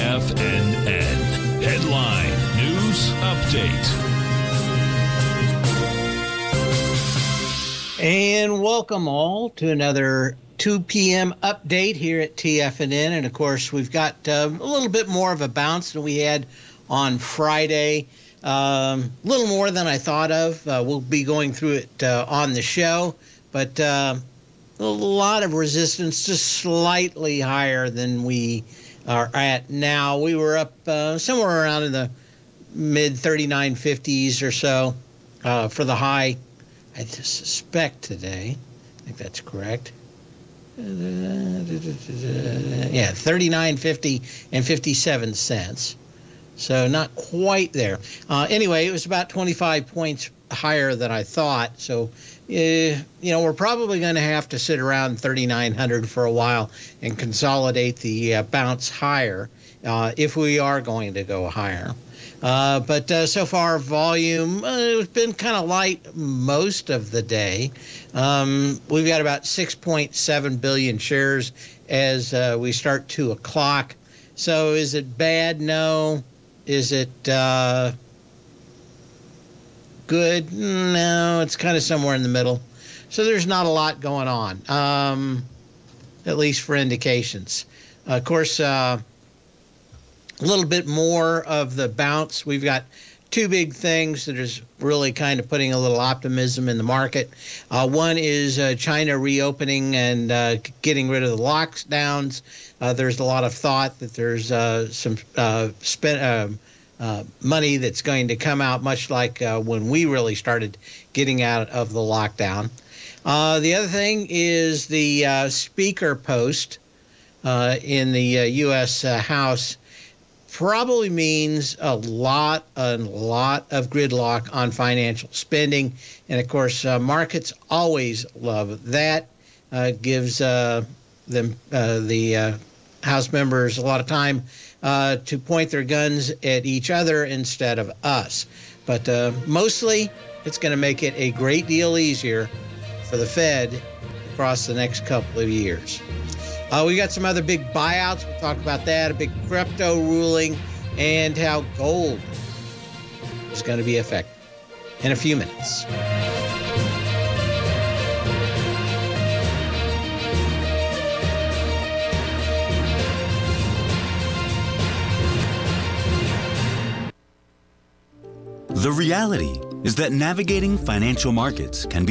TFNN. Headline News Update. And welcome all to another 2 p.m. update here at TFNN. And of course, we've got uh, a little bit more of a bounce than we had on Friday. Um, a little more than I thought of. Uh, we'll be going through it uh, on the show, but uh, a lot of resistance, just slightly higher than we are at now. We were up uh, somewhere around in the mid 3950s or so uh, for the high. I suspect today. I think that's correct. Yeah, 39.50 and 57 cents. So not quite there. Uh, anyway, it was about 25 points higher than I thought. So, uh, you know, we're probably going to have to sit around 3,900 for a while and consolidate the uh, bounce higher uh, if we are going to go higher. Uh, but uh, so far, volume uh, it's been kind of light most of the day. Um, we've got about 6.7 billion shares as uh, we start two o'clock. So is it bad? No. Is it uh, good? No. It's kind of somewhere in the middle. So there's not a lot going on, um, at least for indications. of course uh, a little bit more of the bounce. We've got two big things that is really kind of putting a little optimism in the market. Uh, one is uh, China reopening and uh, getting rid of the lockdowns. Uh, there's a lot of thought that there's uh, some uh, money that's going to come out, much like when we really started getting out of the lockdown. the other thing is the speaker post in the U.S. House probably means a lot, a lot of gridlock on financial spending. And of course, uh, markets always love that. Uh, gives uh, them uh, the uh, House members a lot of time uh, to point their guns at each other instead of us. But mostly, it's going to make it a great deal easier for the Fed across the next couple of years. Uh, we got some other big buyouts. We'll talk about that, a big crypto ruling, and how gold is going to be affected in a few minutes. The reality is that navigating financial markets can be